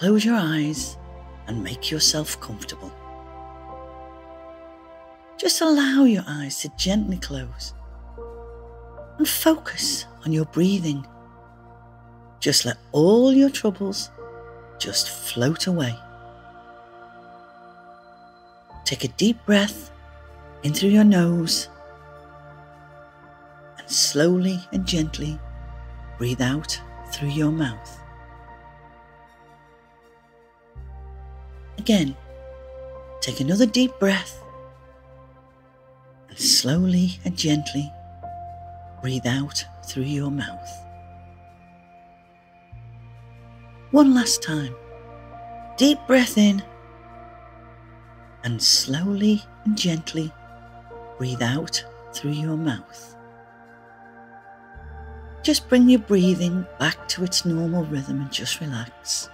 close your eyes and make yourself comfortable. Just allow your eyes to gently close and focus on your breathing. Just let all your troubles just float away. Take a deep breath in through your nose and slowly and gently breathe out through your mouth. Again, take another deep breath and slowly and gently breathe out through your mouth. One last time. Deep breath in and slowly and gently breathe out through your mouth. Just bring your breathing back to its normal rhythm and just relax,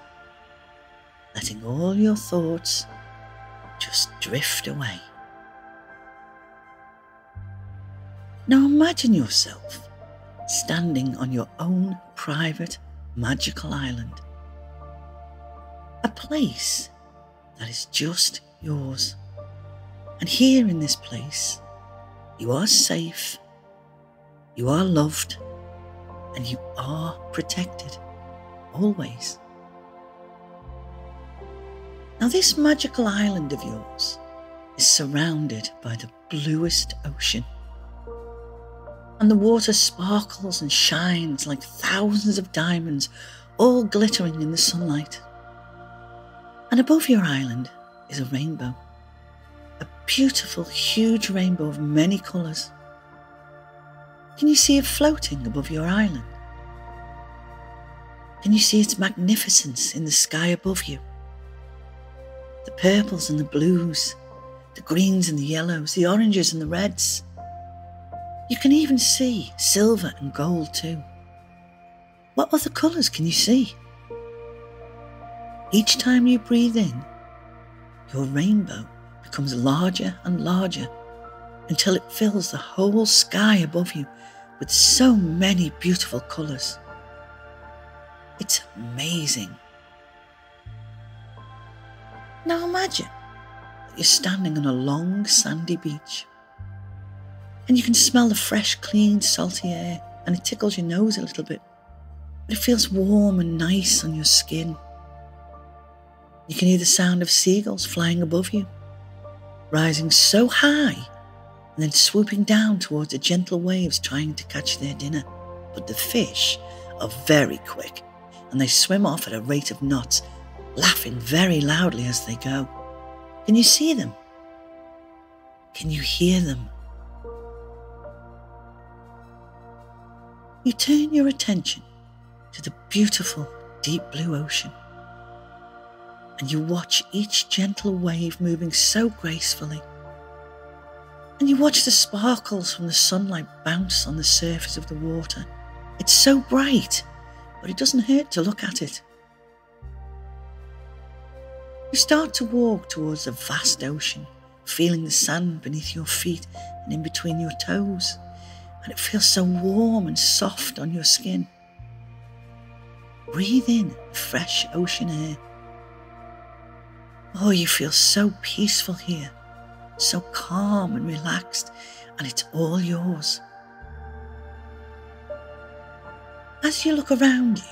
letting all your thoughts just drift away. Now imagine yourself standing on your own private magical island a place that is just yours. And here in this place, you are safe, you are loved, and you are protected always. Now, this magical island of yours is surrounded by the bluest ocean. And the water sparkles and shines like thousands of diamonds, all glittering in the sunlight. And above your island is a rainbow. A beautiful, huge rainbow of many colours. Can you see it floating above your island? Can you see its magnificence in the sky above you? The purples and the blues, the greens and the yellows, the oranges and the reds. You can even see silver and gold too. What other colours can you see? Each time you breathe in, your rainbow becomes larger and larger until it fills the whole sky above you with so many beautiful colours. It's amazing. Now imagine you're standing on a long sandy beach and you can smell the fresh, clean, salty air and it tickles your nose a little bit, but it feels warm and nice on your skin. You can hear the sound of seagulls flying above you, rising so high and then swooping down towards the gentle waves trying to catch their dinner. But the fish are very quick and they swim off at a rate of knots, laughing very loudly as they go. Can you see them? Can you hear them? You turn your attention to the beautiful deep blue ocean and you watch each gentle wave moving so gracefully. And you watch the sparkles from the sunlight bounce on the surface of the water. It's so bright, but it doesn't hurt to look at it. You start to walk towards a vast ocean, feeling the sand beneath your feet and in between your toes, and it feels so warm and soft on your skin. Breathe in fresh ocean air Oh, you feel so peaceful here, so calm and relaxed, and it's all yours. As you look around you,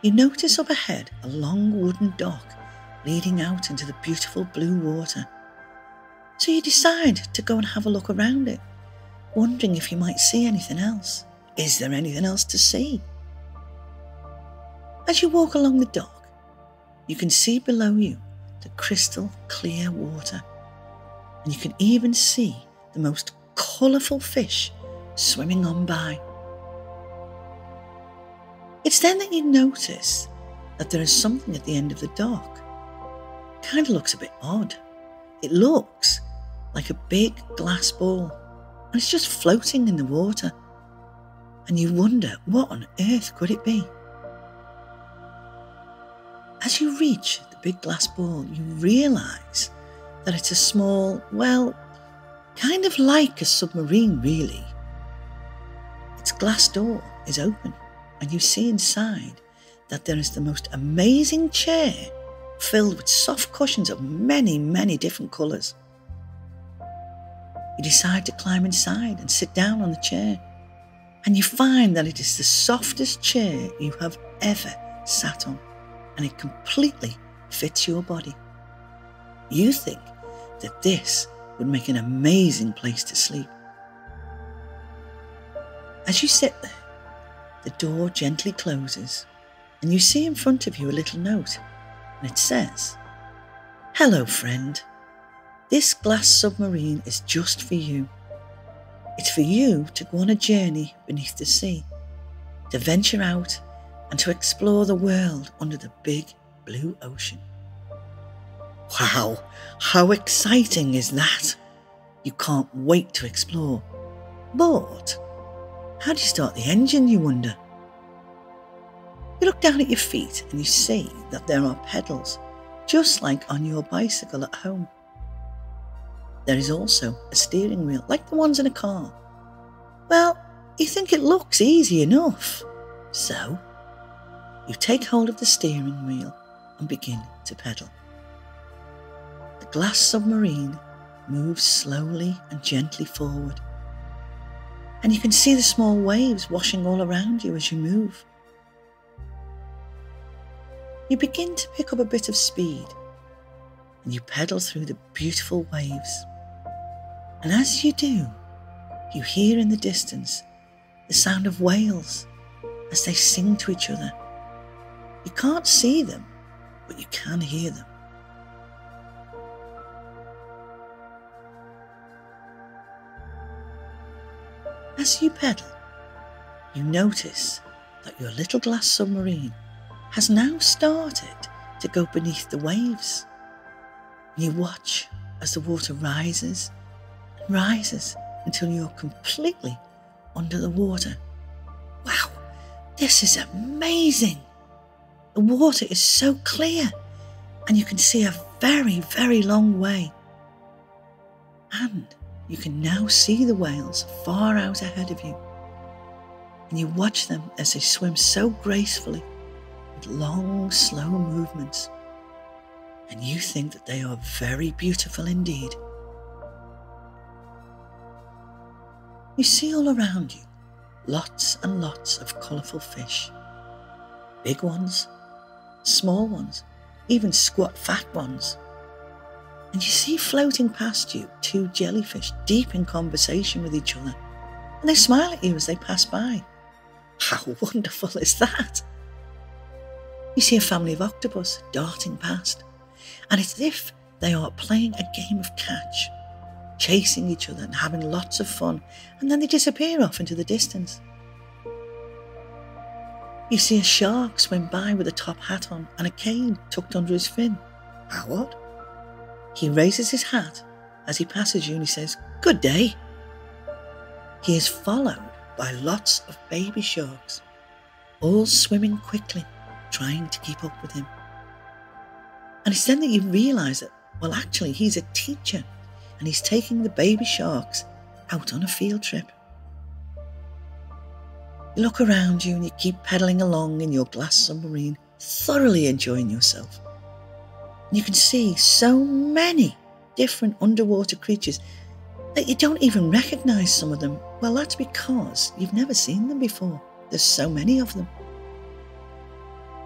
you notice up ahead a long wooden dock leading out into the beautiful blue water. So you decide to go and have a look around it, wondering if you might see anything else. Is there anything else to see? As you walk along the dock, you can see below you the crystal clear water, and you can even see the most colourful fish swimming on by. It's then that you notice that there is something at the end of the dock. Kind of looks a bit odd. It looks like a big glass ball, and it's just floating in the water. And you wonder what on earth could it be? As you reach the big glass ball, you realise that it's a small, well, kind of like a submarine, really. Its glass door is open, and you see inside that there is the most amazing chair filled with soft cushions of many, many different colours. You decide to climb inside and sit down on the chair, and you find that it is the softest chair you have ever sat on, and it completely fits your body. You think that this would make an amazing place to sleep. As you sit there, the door gently closes, and you see in front of you a little note, and it says, Hello, friend. This glass submarine is just for you. It's for you to go on a journey beneath the sea, to venture out and to explore the world under the big blue ocean. Wow, how exciting is that? You can't wait to explore. But how do you start the engine, you wonder? You look down at your feet and you see that there are pedals, just like on your bicycle at home. There is also a steering wheel, like the ones in a car. Well, you think it looks easy enough. So, you take hold of the steering wheel and begin to pedal. The glass submarine moves slowly and gently forward. And you can see the small waves washing all around you as you move. You begin to pick up a bit of speed and you pedal through the beautiful waves. And as you do, you hear in the distance the sound of whales as they sing to each other. You can't see them, but you can hear them. As you pedal, you notice that your little glass submarine has now started to go beneath the waves. You watch as the water rises and rises until you're completely under the water. Wow, this is amazing! The water is so clear and you can see a very, very long way. And you can now see the whales far out ahead of you. And you watch them as they swim so gracefully long, slow movements. And you think that they are very beautiful indeed. You see all around you lots and lots of colourful fish. Big ones, small ones, even squat fat ones and you see floating past you two jellyfish deep in conversation with each other, and they smile at you as they pass by. How wonderful is that? You see a family of octopus darting past, and it's as if they are playing a game of catch, chasing each other and having lots of fun, and then they disappear off into the distance. You see a shark swim by with a top hat on and a cane tucked under his fin. How odd. He raises his hat as he passes you and he says, Good day. He is followed by lots of baby sharks, all swimming quickly, trying to keep up with him. And it's then that you realise that, well, actually, he's a teacher and he's taking the baby sharks out on a field trip. You look around you and you keep pedalling along in your glass submarine, thoroughly enjoying yourself. And you can see so many different underwater creatures that you don't even recognize some of them. Well, that's because you've never seen them before. There's so many of them.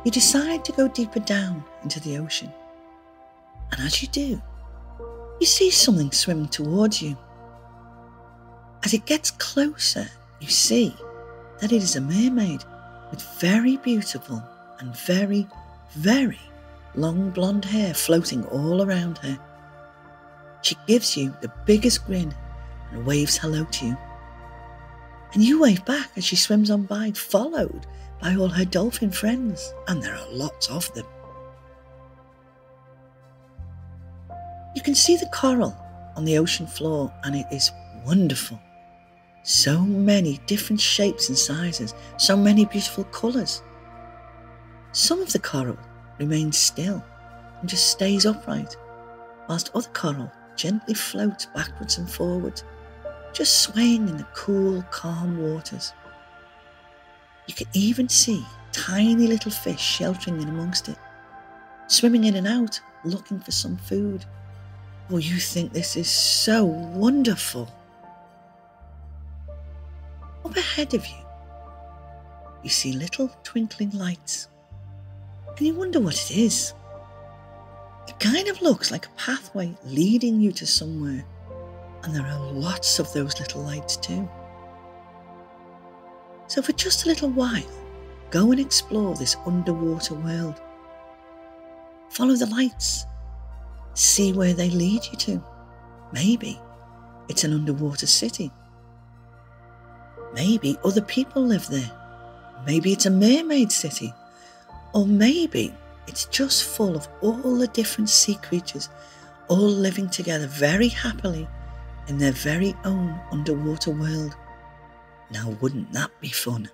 You decide to go deeper down into the ocean. And as you do, you see something swimming towards you. As it gets closer, you see that it is a mermaid with very beautiful and very, very long blonde hair floating all around her. She gives you the biggest grin and waves hello to you. And you wave back as she swims on by, followed by all her dolphin friends, and there are lots of them. You can see the coral on the ocean floor, and it is wonderful. So many different shapes and sizes, so many beautiful colours. Some of the coral remains still and just stays upright, whilst other coral gently floats backwards and forwards, just swaying in the cool, calm waters. You can even see tiny little fish sheltering in amongst it, swimming in and out, looking for some food. Oh, you think this is so wonderful. Up ahead of you, you see little twinkling lights, and you wonder what it is. It kind of looks like a pathway leading you to somewhere, and there are lots of those little lights too. So, for just a little while, go and explore this underwater world. Follow the lights, see where they lead you to. Maybe it's an underwater city. Maybe other people live there. Maybe it's a mermaid city. Or maybe it's just full of all the different sea creatures, all living together very happily in their very own underwater world. Now, wouldn't that be fun?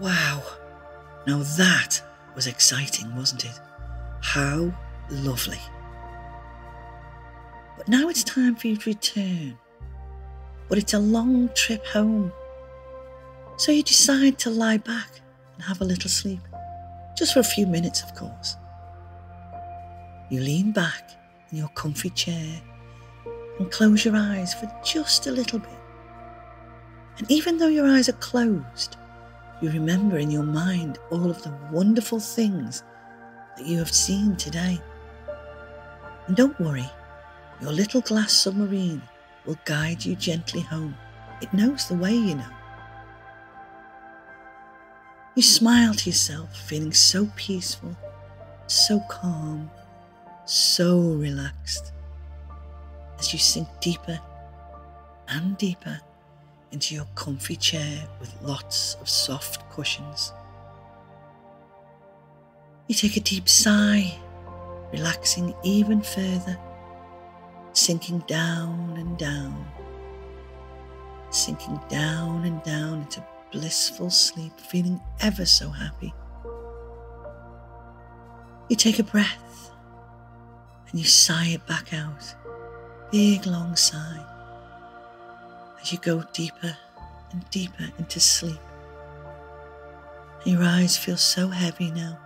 Wow. Now that was exciting, wasn't it? How lovely. But now it's time for you to return. But it's a long trip home. So you decide to lie back and have a little sleep. Just for a few minutes, of course. You lean back in your comfy chair and close your eyes for just a little bit. And even though your eyes are closed, you remember in your mind all of the wonderful things that you have seen today. And don't worry, your little glass submarine will guide you gently home. It knows the way, you know. You smile to yourself, feeling so peaceful, so calm, so relaxed as you sink deeper and deeper into your comfy chair with lots of soft cushions. You take a deep sigh, relaxing even further, sinking down and down, sinking down and down into blissful sleep, feeling ever so happy. You take a breath and you sigh it back out, big long sigh, as you go deeper and deeper into sleep. And your eyes feel so heavy now,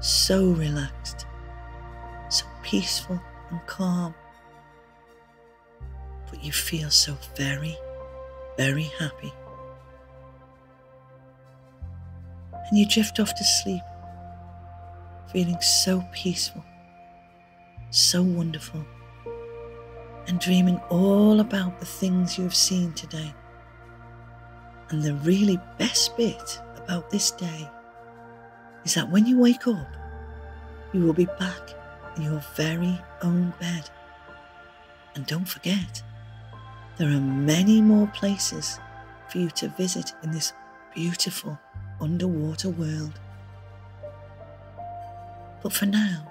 so relaxed, so peaceful and calm. But you feel so very, very happy. And you drift off to sleep feeling so peaceful, so wonderful, and dreaming all about the things you have seen today. And the really best bit about this day is that when you wake up, you will be back in your very own bed. And don't forget, there are many more places for you to visit in this beautiful underwater world. But for now,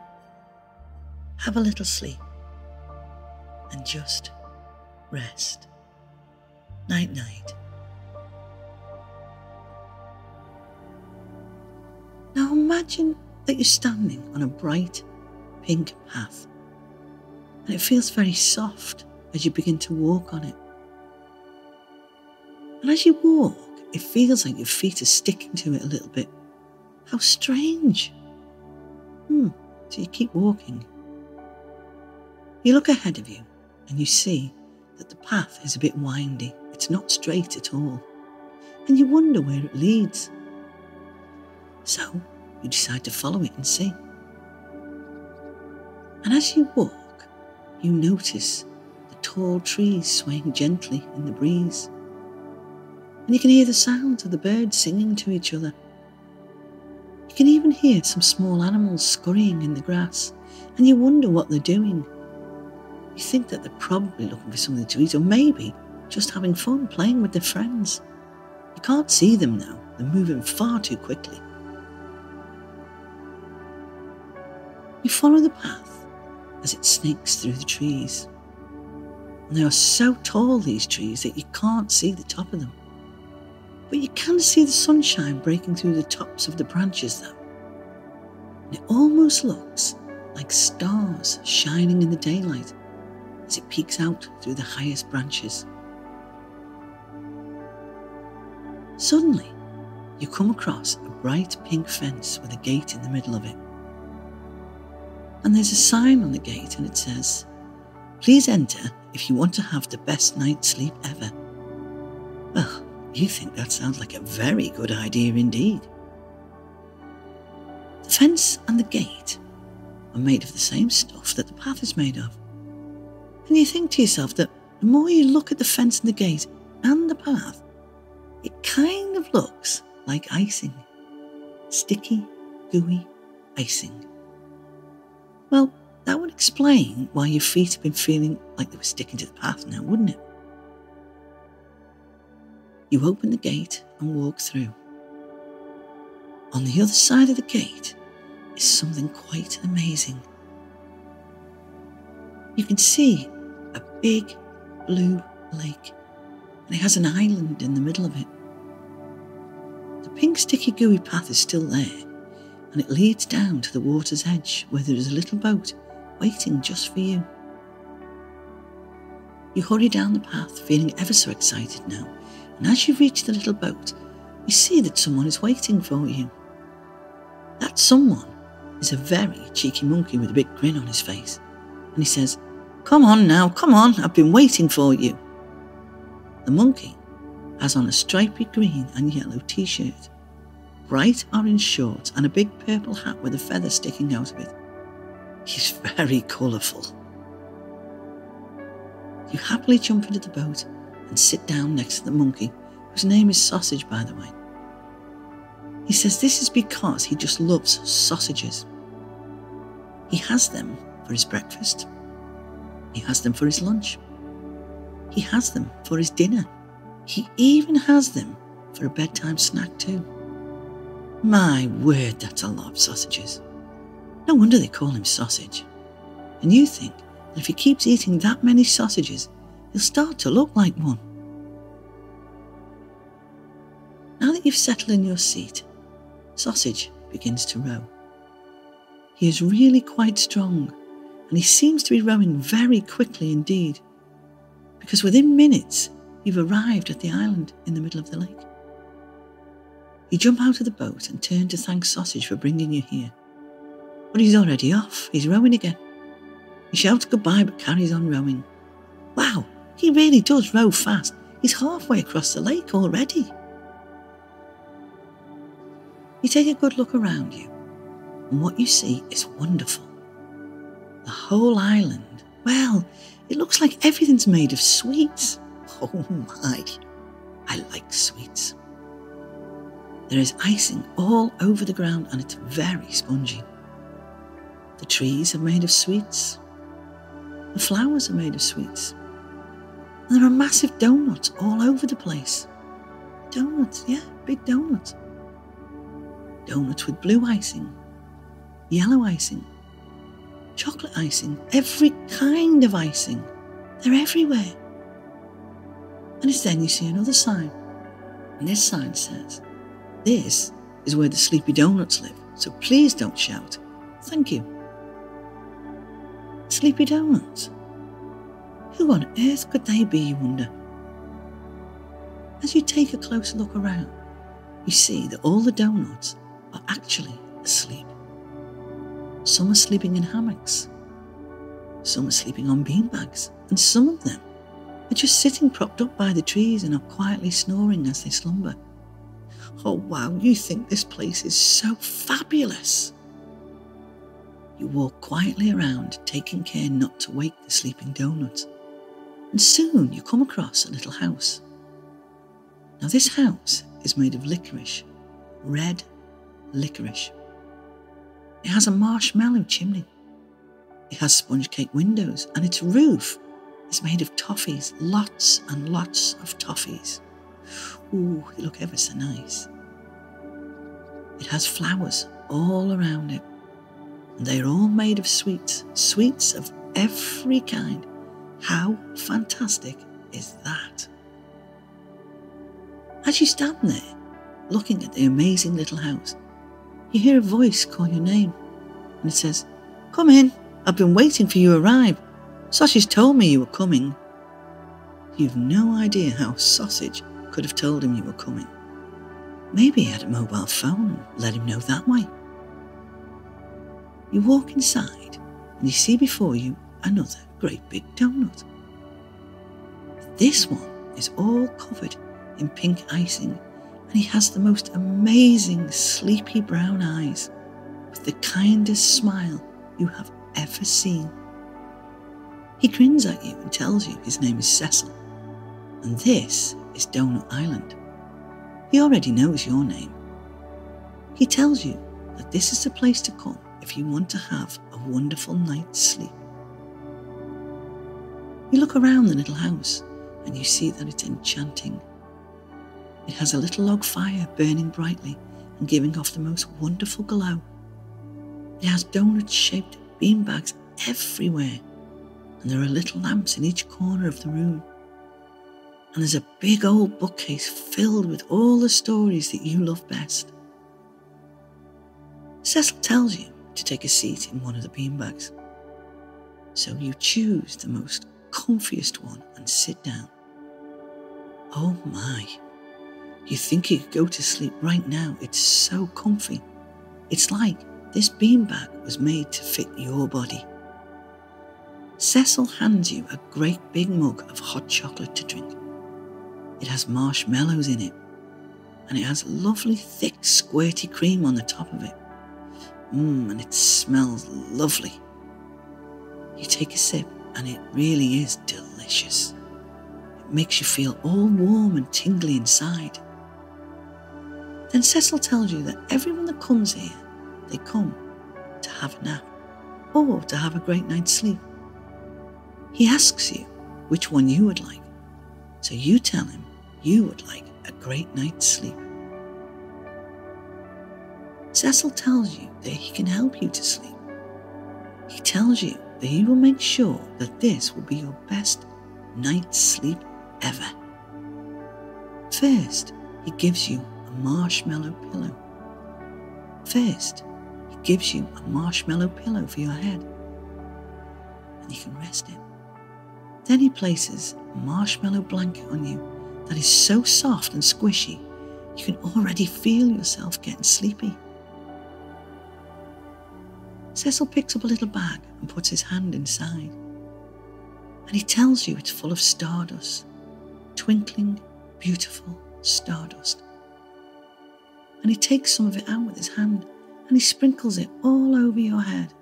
have a little sleep and just rest. Night night. Now imagine that you're standing on a bright pink path and it feels very soft as you begin to walk on it. And as you walk, it feels like your feet are sticking to it a little bit. How strange! Hmm, so you keep walking. You look ahead of you and you see that the path is a bit windy. It's not straight at all. And you wonder where it leads. So you decide to follow it and see. And as you walk, you notice the tall trees swaying gently in the breeze. And you can hear the sounds of the birds singing to each other you can even hear some small animals scurrying in the grass, and you wonder what they're doing. You think that they're probably looking for something to eat, or maybe just having fun playing with their friends. You can't see them now, they're moving far too quickly. You follow the path as it snakes through the trees. And they are so tall, these trees, that you can't see the top of them but you can see the sunshine breaking through the tops of the branches, though. And it almost looks like stars shining in the daylight as it peeks out through the highest branches. Suddenly, you come across a bright pink fence with a gate in the middle of it. And there's a sign on the gate and it says, Please enter if you want to have the best night's sleep ever. Well, you think that sounds like a very good idea indeed. The fence and the gate are made of the same stuff that the path is made of. And you think to yourself that the more you look at the fence and the gate and the path, it kind of looks like icing. Sticky, gooey icing. Well, that would explain why your feet have been feeling like they were sticking to the path now, wouldn't it? You open the gate and walk through. On the other side of the gate is something quite amazing. You can see a big blue lake, and it has an island in the middle of it. The pink sticky gooey path is still there, and it leads down to the water's edge where there is a little boat waiting just for you. You hurry down the path, feeling ever so excited now, and as you reach the little boat, you see that someone is waiting for you. That someone is a very cheeky monkey with a big grin on his face, and he says, Come on now, come on, I've been waiting for you. The monkey has on a stripy green and yellow t shirt, bright orange shorts, and a big purple hat with a feather sticking out of it. He's very colourful. You happily jump into the boat and sit down next to the monkey, whose name is Sausage, by the way. He says this is because he just loves sausages. He has them for his breakfast, he has them for his lunch, he has them for his dinner, he even has them for a bedtime snack, too. My word, that's a lot of sausages. No wonder they call him Sausage. And you think that if he keeps eating that many sausages, he'll start to look like one. Now that you've settled in your seat, Sausage begins to row. He is really quite strong, and he seems to be rowing very quickly indeed, because within minutes you've arrived at the island in the middle of the lake. You jump out of the boat and turn to thank Sausage for bringing you here. But he's already off, he's rowing again. He shouts goodbye but carries on rowing. Wow, he really does row fast. He's halfway across the lake already. You take a good look around you, and what you see is wonderful. The whole island, well, it looks like everything's made of sweets. Oh my, I like sweets. There is icing all over the ground and it's very spongy. The trees are made of sweets. The flowers are made of sweets. And there are massive donuts all over the place. Donuts, yeah, big donuts. Donuts with blue icing, yellow icing, chocolate icing, every kind of icing. They're everywhere. And it's then you see another sign. And this sign says, This is where the Sleepy Donuts live, so please don't shout. Thank you. Sleepy Donuts. Who on earth could they be, you wonder? As you take a closer look around, you see that all the donuts are actually asleep. Some are sleeping in hammocks, some are sleeping on beanbags, and some of them are just sitting propped up by the trees and are quietly snoring as they slumber. Oh wow, you think this place is so fabulous! You walk quietly around, taking care not to wake the sleeping donuts and soon you come across a little house. Now, this house is made of licorice, red licorice. It has a marshmallow chimney. It has sponge cake windows, and its roof is made of toffees, lots and lots of toffees. Ooh, they look ever so nice. It has flowers all around it, and they're all made of sweets, sweets of every kind how fantastic is that? As you stand there, looking at the amazing little house, you hear a voice call your name, and it says, Come in, I've been waiting for you to arrive. Sausage told me you were coming. You've no idea how Sausage could have told him you were coming. Maybe he had a mobile phone and let him know that way. You walk inside and you see before you another great big donut. This one is all covered in pink icing, and he has the most amazing sleepy brown eyes with the kindest smile you have ever seen. He grins at you and tells you his name is Cecil, and this is Donut Island. He already knows your name. He tells you that this is the place to come if you want to have a wonderful night's sleep. You look around the little house and you see that it's enchanting. It has a little log fire burning brightly and giving off the most wonderful glow. It has donut shaped beanbags everywhere, and there are little lamps in each corner of the room. And there's a big old bookcase filled with all the stories that you love best. Cecil tells you to take a seat in one of the beanbags. So you choose the most comfiest one and sit down. Oh my, you think you could go to sleep right now. It's so comfy. It's like this beanbag was made to fit your body. Cecil hands you a great big mug of hot chocolate to drink. It has marshmallows in it, and it has lovely thick squirty cream on the top of it. Mmm, and it smells lovely. You take a sip and it really is delicious. It makes you feel all warm and tingly inside. Then Cecil tells you that everyone that comes here, they come to have a nap or to have a great night's sleep. He asks you which one you would like, so you tell him you would like a great night's sleep. Cecil tells you that he can help you to sleep. He tells you that he will make sure that this will be your best night's sleep ever. First, he gives you a marshmallow pillow. First, he gives you a marshmallow pillow for your head, and you can rest it. Then he places a marshmallow blanket on you that is so soft and squishy, you can already feel yourself getting sleepy. Cecil picks up a little bag and puts his hand inside. And he tells you it's full of stardust, twinkling, beautiful stardust. And he takes some of it out with his hand and he sprinkles it all over your head.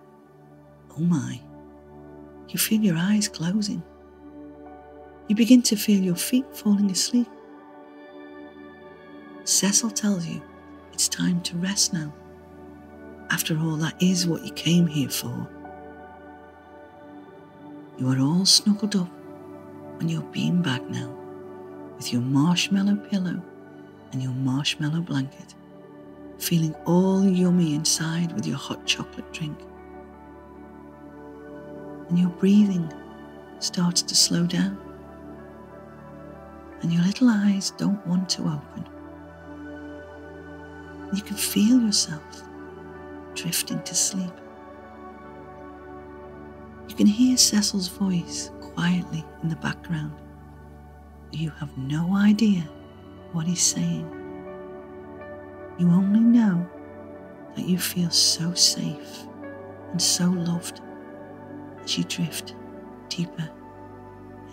Oh my, you feel your eyes closing. You begin to feel your feet falling asleep. Cecil tells you it's time to rest now. After all, that is what you came here for. You are all snuggled up on your beanbag now with your marshmallow pillow and your marshmallow blanket, feeling all yummy inside with your hot chocolate drink. And your breathing starts to slow down, and your little eyes don't want to open. You can feel yourself drifting to sleep. You can hear Cecil's voice quietly in the background. You have no idea what he's saying. You only know that you feel so safe and so loved as you drift deeper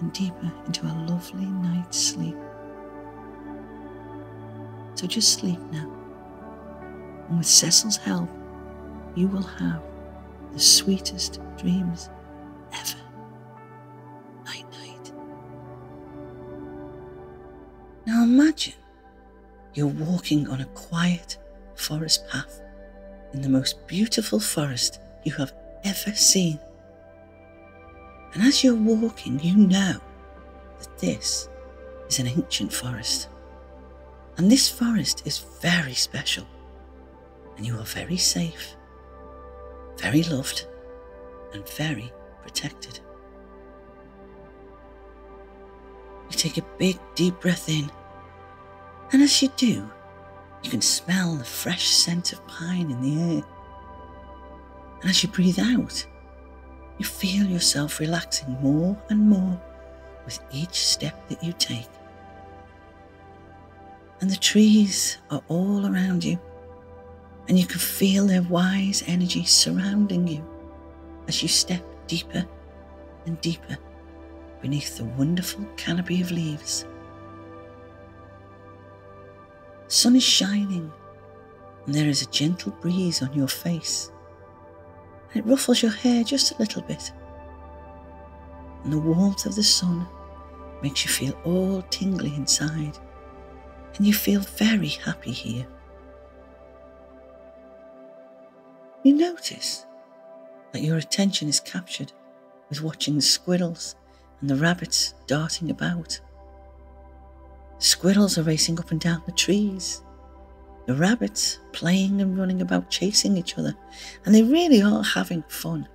and deeper into a lovely night's sleep. So just sleep now. And with Cecil's help, you will have the sweetest dreams ever. Night, night. Now imagine you're walking on a quiet forest path in the most beautiful forest you have ever seen. And as you're walking, you know that this is an ancient forest. And this forest is very special, and you are very safe very loved, and very protected. You take a big deep breath in, and as you do, you can smell the fresh scent of pine in the air. And as you breathe out, you feel yourself relaxing more and more with each step that you take. And the trees are all around you and you can feel their wise energy surrounding you as you step deeper and deeper beneath the wonderful canopy of leaves. The sun is shining, and there is a gentle breeze on your face, and it ruffles your hair just a little bit. And the warmth of the sun makes you feel all tingly inside, and you feel very happy here. You notice that your attention is captured with watching the squirrels and the rabbits darting about. The squirrels are racing up and down the trees. The rabbits playing and running about chasing each other, and they really are having fun.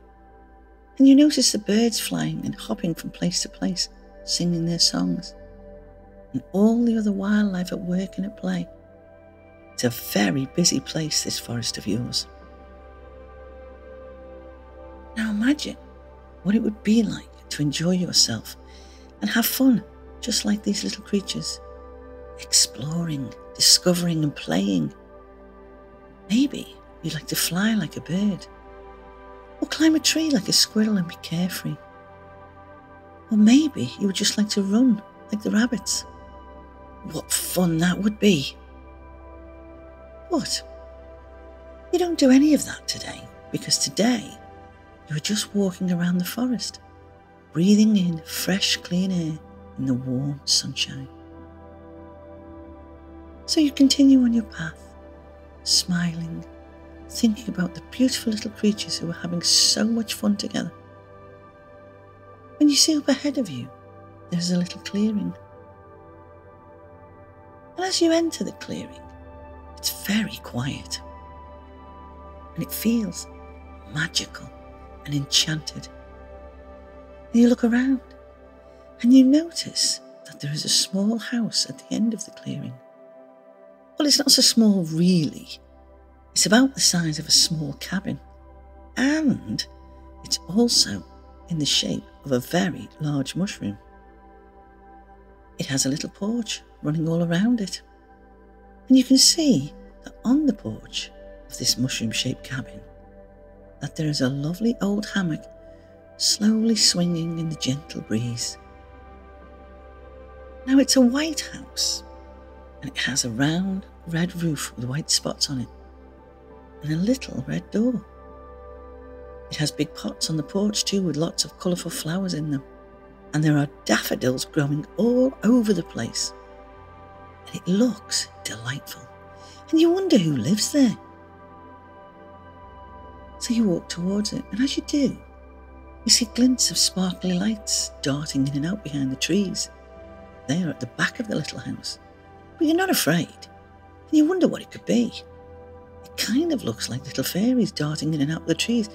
And you notice the birds flying and hopping from place to place, singing their songs, and all the other wildlife at work and at play. It's a very busy place, this forest of yours. Now imagine what it would be like to enjoy yourself and have fun, just like these little creatures, exploring, discovering, and playing. Maybe you'd like to fly like a bird, or climb a tree like a squirrel and be carefree. Or maybe you would just like to run like the rabbits. What fun that would be! But you don't do any of that today because today you are just walking around the forest, breathing in fresh, clean air in the warm sunshine. So you continue on your path, smiling, thinking about the beautiful little creatures who are having so much fun together. When you see up ahead of you, there is a little clearing. And as you enter the clearing, it's very quiet. And it feels magical and enchanted. And you look around and you notice that there is a small house at the end of the clearing. Well, it's not so small, really. It's about the size of a small cabin. And it's also in the shape of a very large mushroom. It has a little porch running all around it. And you can see that on the porch of this mushroom shaped cabin that there is a lovely old hammock slowly swinging in the gentle breeze. Now it's a white house and it has a round red roof with white spots on it and a little red door. It has big pots on the porch too with lots of colourful flowers in them and there are daffodils growing all over the place. And it looks delightful. And you wonder who lives there. So you walk towards it, and as you do, you see glints of sparkly lights darting in and out behind the trees. They are at the back of the little house. But you're not afraid, and you wonder what it could be. It kind of looks like little fairies darting in and out of the trees.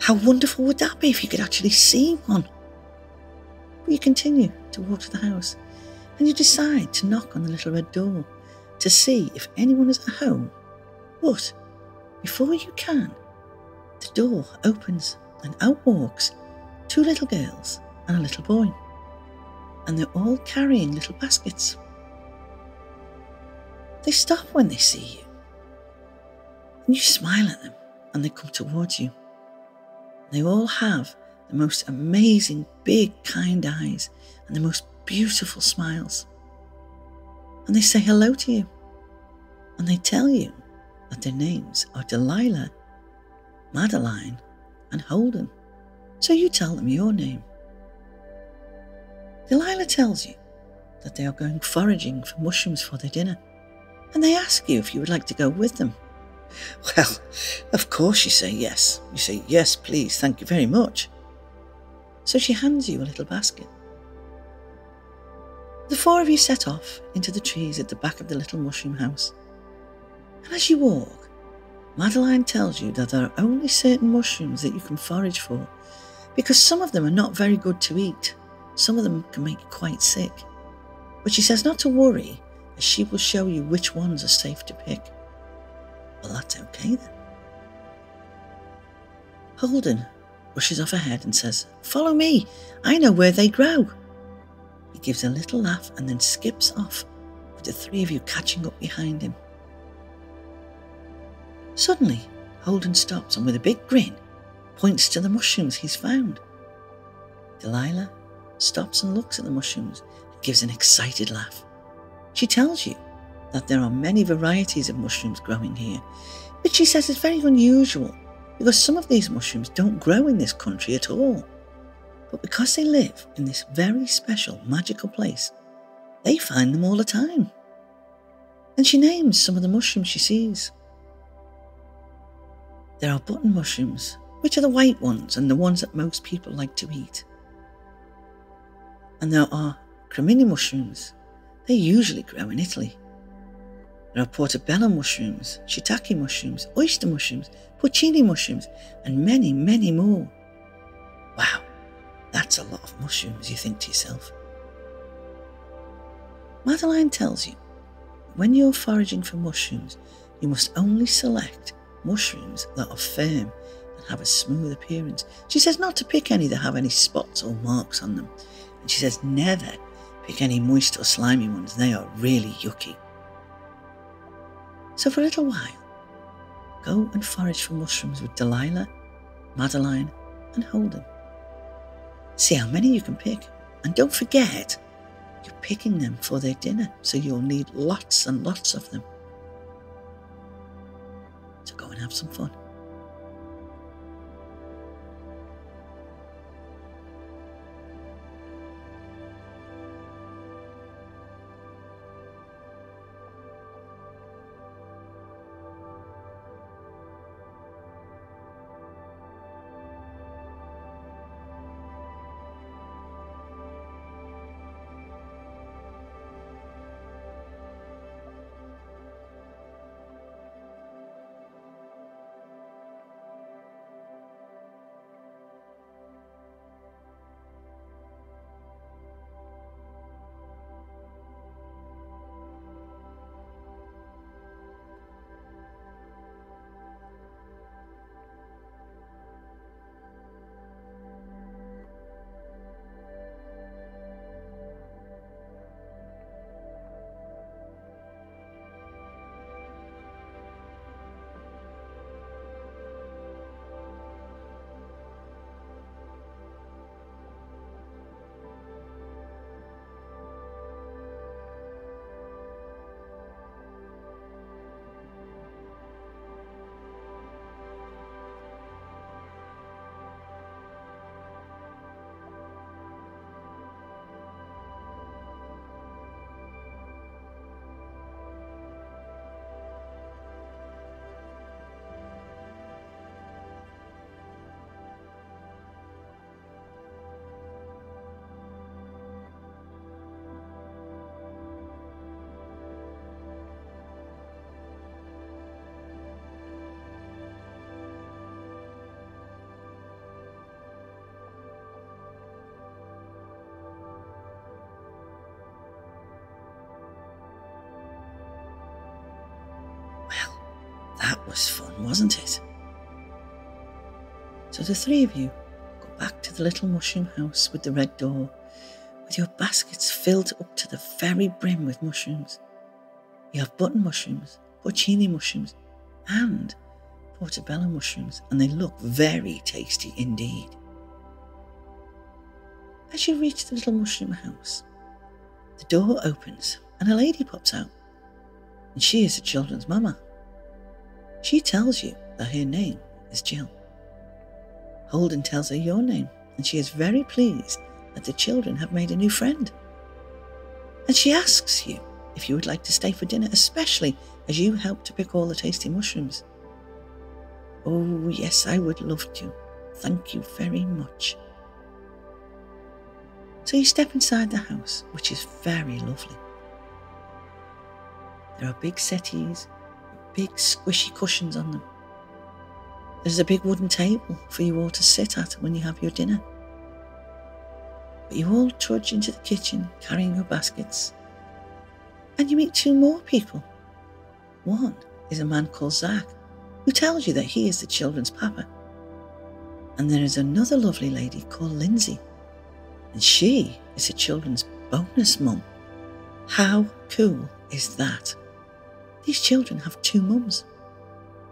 How wonderful would that be if you could actually see one? But you continue to walk to the house and you decide to knock on the little red door to see if anyone is at home. But before you can, the door opens and out walks two little girls and a little boy. And they're all carrying little baskets. They stop when they see you. And you smile at them and they come towards you. They all have the most amazing, big, kind eyes and the most beautiful smiles. And they say hello to you. And they tell you that their names are Delilah, Madeline, and Holden. So you tell them your name. Delilah tells you that they are going foraging for mushrooms for their dinner, and they ask you if you would like to go with them. Well, of course you say yes. You say, yes, please, thank you very much. So she hands you a little basket. The four of you set off into the trees at the back of the little mushroom house. And as you walk, Madeline tells you that there are only certain mushrooms that you can forage for, because some of them are not very good to eat. Some of them can make you quite sick. But she says not to worry, as she will show you which ones are safe to pick. Well, that's okay then. Holden rushes off ahead and says, Follow me, I know where they grow. He gives a little laugh and then skips off, with the three of you catching up behind him. Suddenly, Holden stops and with a big grin points to the mushrooms he's found. Delilah stops and looks at the mushrooms and gives an excited laugh. She tells you that there are many varieties of mushrooms growing here, but she says it's very unusual because some of these mushrooms don't grow in this country at all. But because they live in this very special magical place, they find them all the time. And she names some of the mushrooms she sees. There are button mushrooms, which are the white ones and the ones that most people like to eat. And there are cremini mushrooms. They usually grow in Italy. There are portobello mushrooms, shiitake mushrooms, oyster mushrooms, porcini mushrooms, and many, many more. Wow, that's a lot of mushrooms, you think to yourself. Madeline tells you when you're foraging for mushrooms, you must only select mushrooms that are firm and have a smooth appearance. She says not to pick any that have any spots or marks on them. And she says never pick any moist or slimy ones, they are really yucky. So for a little while, go and forage for mushrooms with Delilah, Madeline, and Holden. See how many you can pick, and don't forget, you're picking them for their dinner, so you'll need lots and lots of them. Have some fun. That was fun, wasn't it? So the three of you go back to the little mushroom house with the red door, with your baskets filled up to the very brim with mushrooms. You have button mushrooms, porcini mushrooms, and portobello mushrooms, and they look very tasty indeed. As you reach the little mushroom house, the door opens and a lady pops out, and she is the children's mama. She tells you that her name is Jill. Holden tells her your name, and she is very pleased that the children have made a new friend. And she asks you if you would like to stay for dinner, especially as you help to pick all the tasty mushrooms. Oh, yes, I would love to. Thank you very much. So you step inside the house, which is very lovely. There are big settees, big squishy cushions on them. There's a big wooden table for you all to sit at when you have your dinner. But you all trudge into the kitchen carrying your baskets. And you meet two more people. One is a man called Zach, who tells you that he is the children's papa. And there is another lovely lady called Lindsay, and she is the children's bonus mum. How cool is that? These children have two mums.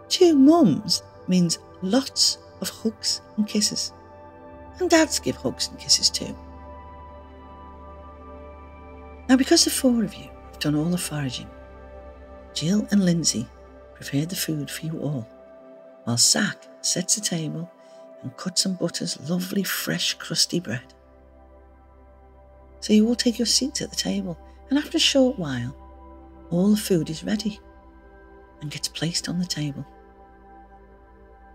Two mums means lots of hugs and kisses. And dads give hugs and kisses too. Now, because the four of you have done all the foraging, Jill and Lindsay prepared the food for you all, while Zach sets the table and cuts and butters lovely, fresh, crusty bread. So you all take your seats at the table, and after a short while, all the food is ready and gets placed on the table.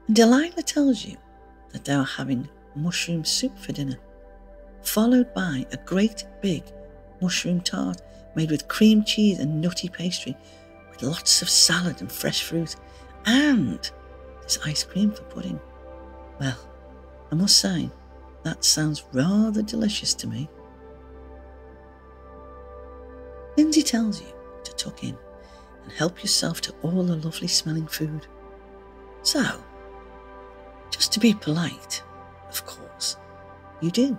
And Delilah tells you that they are having mushroom soup for dinner, followed by a great big mushroom tart made with cream cheese and nutty pastry, with lots of salad and fresh fruit, and there's ice cream for pudding. Well, I must say, that sounds rather delicious to me. Lindsay tells you to tuck in and help yourself to all the lovely smelling food. So, just to be polite, of course, you do.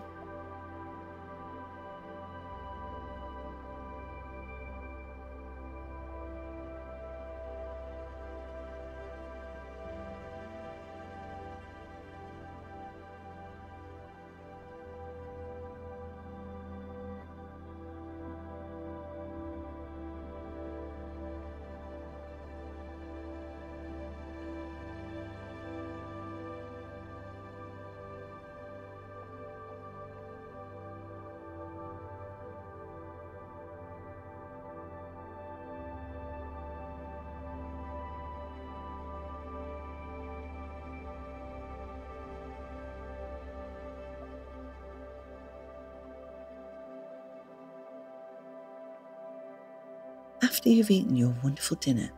After you've eaten your wonderful dinner,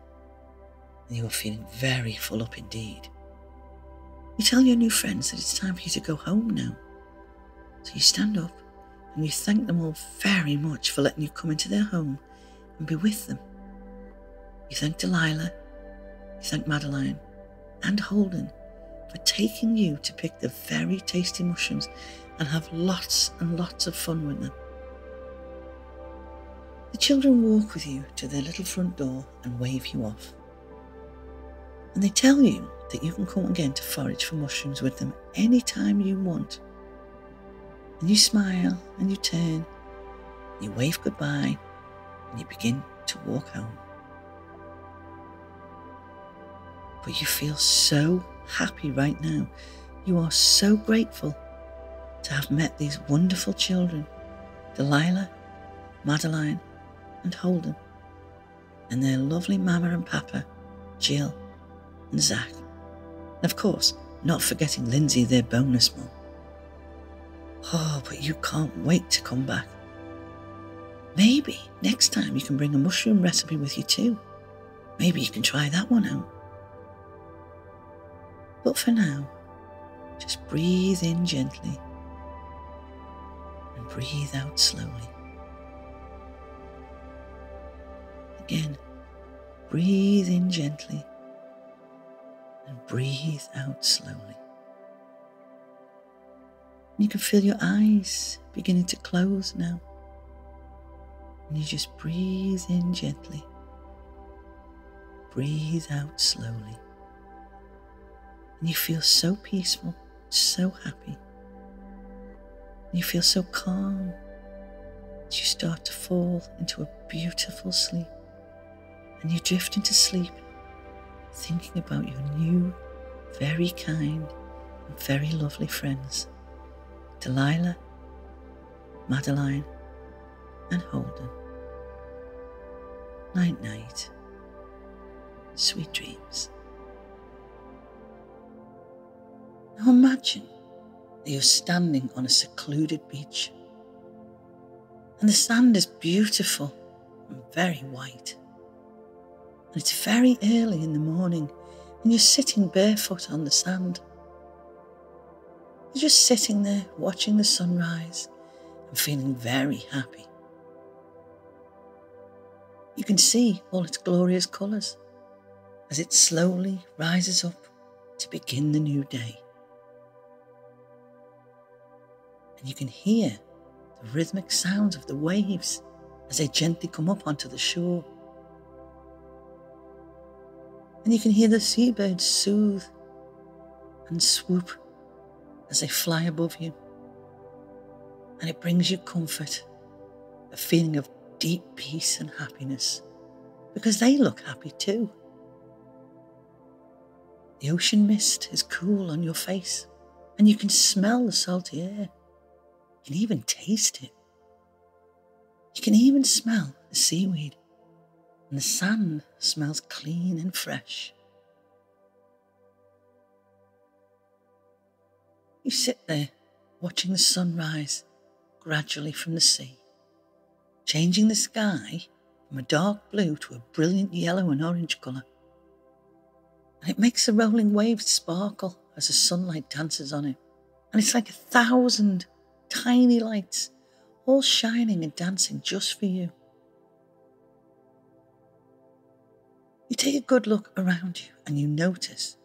and you are feeling very full up indeed, you tell your new friends that it's time for you to go home now. So you stand up and you thank them all very much for letting you come into their home and be with them. You thank Delilah, you thank Madeline and Holden for taking you to pick the very tasty mushrooms and have lots and lots of fun with them. The children walk with you to their little front door and wave you off. And they tell you that you can come again to forage for mushrooms with them any time you want. And you smile and you turn, you wave goodbye, and you begin to walk home. But you feel so happy right now. You are so grateful to have met these wonderful children Delilah, Madeline, and Holden, and their lovely Mama and Papa, Jill and Zach. And of course, not forgetting Lindsay, their bonus mum. Oh, but you can't wait to come back. Maybe next time you can bring a mushroom recipe with you too. Maybe you can try that one out. But for now, just breathe in gently and breathe out slowly. Again, breathe in gently and breathe out slowly. You can feel your eyes beginning to close now. And you just breathe in gently. Breathe out slowly. And you feel so peaceful, so happy. And you feel so calm as you start to fall into a beautiful sleep. And you drift into sleep thinking about your new, very kind, and very lovely friends, Delilah, Madeline, and Holden. Night night. Sweet dreams. Now imagine that you're standing on a secluded beach and the sand is beautiful and very white. And it's very early in the morning and you're sitting barefoot on the sand. You're just sitting there watching the sunrise and feeling very happy. You can see all its glorious colours as it slowly rises up to begin the new day. And you can hear the rhythmic sounds of the waves as they gently come up onto the shore. And you can hear the seabirds soothe and swoop as they fly above you. And it brings you comfort, a feeling of deep peace and happiness, because they look happy too. The ocean mist is cool on your face, and you can smell the salty air. You can even taste it. You can even smell the seaweed, and the sand smells clean and fresh. You sit there watching the sun rise gradually from the sea, changing the sky from a dark blue to a brilliant yellow and orange colour. And it makes the rolling waves sparkle as the sunlight dances on it. And it's like a thousand tiny lights all shining and dancing just for you. You take a good look around you and you notice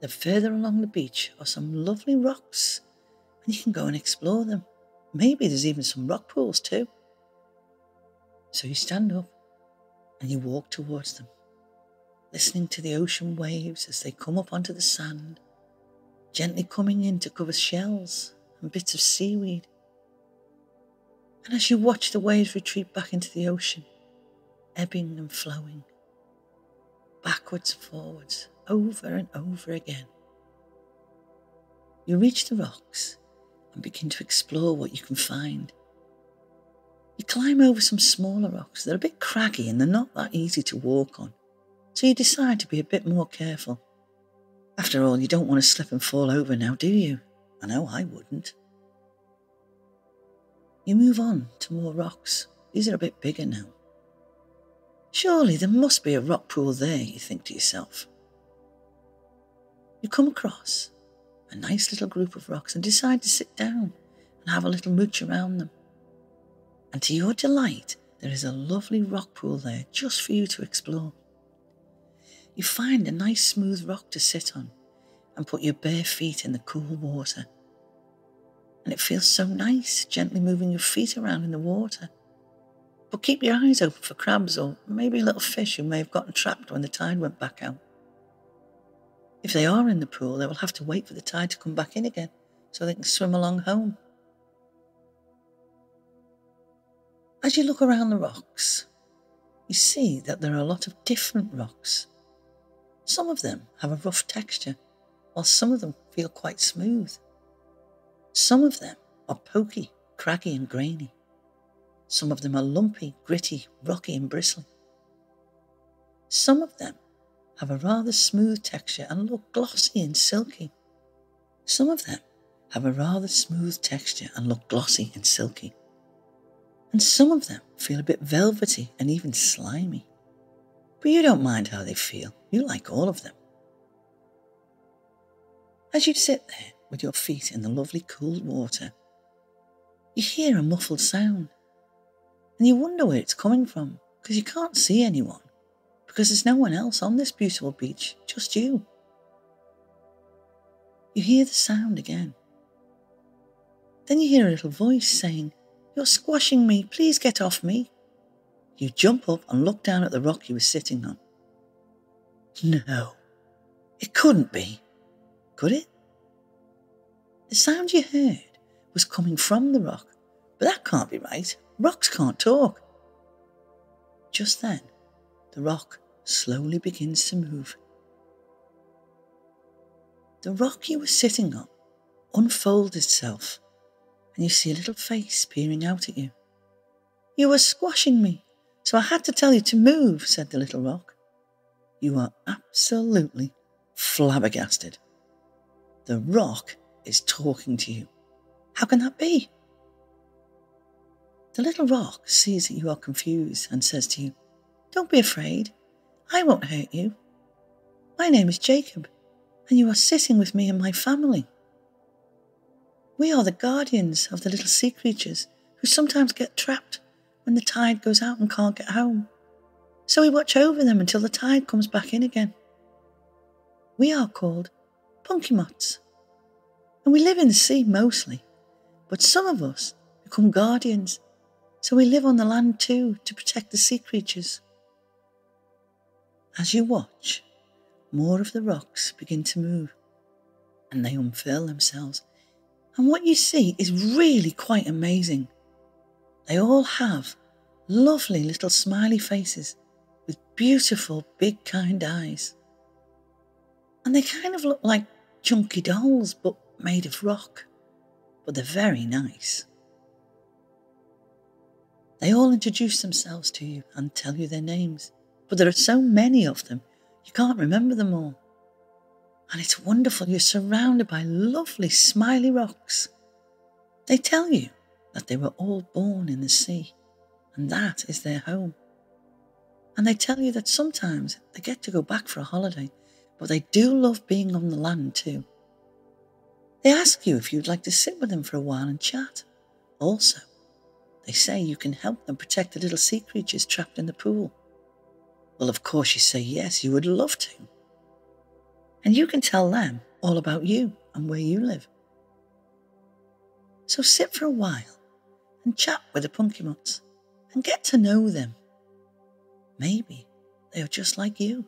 that further along the beach are some lovely rocks and you can go and explore them. Maybe there's even some rock pools too. So you stand up and you walk towards them, listening to the ocean waves as they come up onto the sand, gently coming in to cover shells and bits of seaweed. And as you watch the waves retreat back into the ocean, ebbing and flowing, backwards and forwards, over and over again. You reach the rocks and begin to explore what you can find. You climb over some smaller rocks. They're a bit craggy and they're not that easy to walk on, so you decide to be a bit more careful. After all, you don't want to slip and fall over now, do you? I know I wouldn't. You move on to more rocks. These are a bit bigger now. Surely there must be a rock pool there, you think to yourself you come across a nice little group of rocks and decide to sit down and have a little mooch around them. And to your delight, there is a lovely rock pool there just for you to explore. You find a nice smooth rock to sit on and put your bare feet in the cool water. And it feels so nice gently moving your feet around in the water. But keep your eyes open for crabs or maybe little fish who may have gotten trapped when the tide went back out. If they are in the pool, they will have to wait for the tide to come back in again so they can swim along home. As you look around the rocks, you see that there are a lot of different rocks. Some of them have a rough texture, while some of them feel quite smooth. Some of them are pokey, craggy, and grainy. Some of them are lumpy, gritty, rocky, and bristly. Some of them have a rather smooth texture and look glossy and silky. Some of them have a rather smooth texture and look glossy and silky. And some of them feel a bit velvety and even slimy. But you don't mind how they feel, you like all of them. As you sit there with your feet in the lovely cool water, you hear a muffled sound and you wonder where it's coming from because you can't see anyone because there's no one else on this beautiful beach, just you. You hear the sound again. Then you hear a little voice saying, You're squashing me, please get off me. You jump up and look down at the rock you were sitting on. No, it couldn't be, could it? The sound you heard was coming from the rock, but that can't be right. Rocks can't talk. Just then, the rock slowly begins to move. The rock you were sitting on unfolds itself, and you see a little face peering out at you. You were squashing me, so I had to tell you to move, said the little rock. You are absolutely flabbergasted. The rock is talking to you. How can that be? The little rock sees that you are confused and says to you, Don't be afraid. I won't hurt you. My name is Jacob, and you are sitting with me and my family. We are the guardians of the little sea creatures who sometimes get trapped when the tide goes out and can't get home. So we watch over them until the tide comes back in again. We are called Punkimots, and we live in the sea mostly, but some of us become guardians so we live on the land too to protect the sea creatures. As you watch, more of the rocks begin to move and they unfurl themselves. And what you see is really quite amazing. They all have lovely little smiley faces with beautiful big kind eyes. And they kind of look like chunky dolls but made of rock. But they're very nice. They all introduce themselves to you and tell you their names, but there are so many of them, you can't remember them all. And it's wonderful, you're surrounded by lovely, smiley rocks. They tell you that they were all born in the sea, and that is their home. And they tell you that sometimes they get to go back for a holiday, but they do love being on the land too. They ask you if you'd like to sit with them for a while and chat. Also, they say you can help them protect the little sea creatures trapped in the pool. Well, of course, you say yes, you would love to. And you can tell them all about you and where you live. So sit for a while and chat with the Punkimots and get to know them. Maybe they are just like you.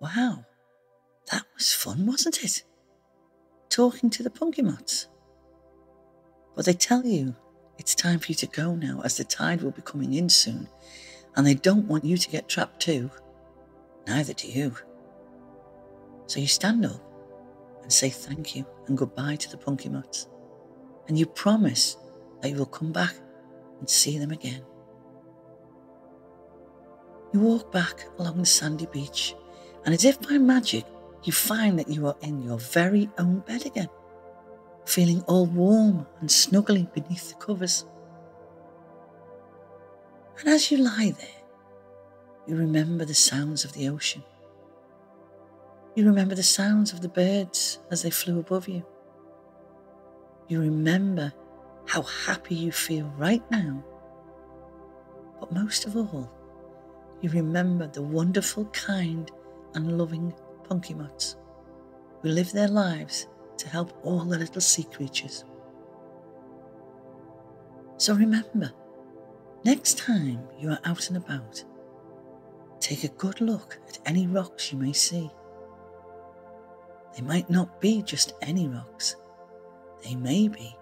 Wow, that was fun, wasn't it? Talking to the Punkimots. But they tell you it's time for you to go now, as the tide will be coming in soon, and they don't want you to get trapped too. Neither do you. So you stand up and say thank you and goodbye to the Punkimots, and you promise that you will come back and see them again. You walk back along the sandy beach, and as if by magic, you find that you are in your very own bed again, feeling all warm and snuggly beneath the covers. And as you lie there, you remember the sounds of the ocean. You remember the sounds of the birds as they flew above you. You remember how happy you feel right now. But most of all, you remember the wonderful, kind, and loving Punkimots who live their lives to help all the little sea creatures. So remember, next time you are out and about, take a good look at any rocks you may see. They might not be just any rocks, they may be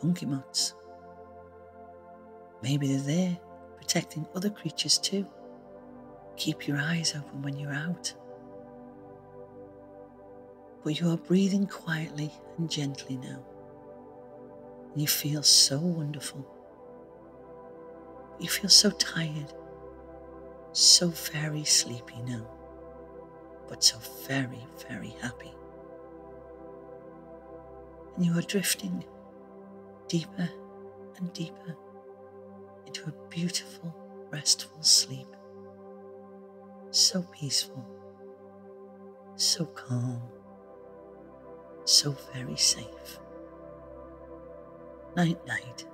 Punkimots. Maybe they're there protecting other creatures too. Keep your eyes open when you're out. But you are breathing quietly and gently now. And you feel so wonderful. You feel so tired, so very sleepy now, but so very, very happy. And you are drifting deeper and deeper into a beautiful, restful sleep so peaceful, so calm, so very safe. Night, night.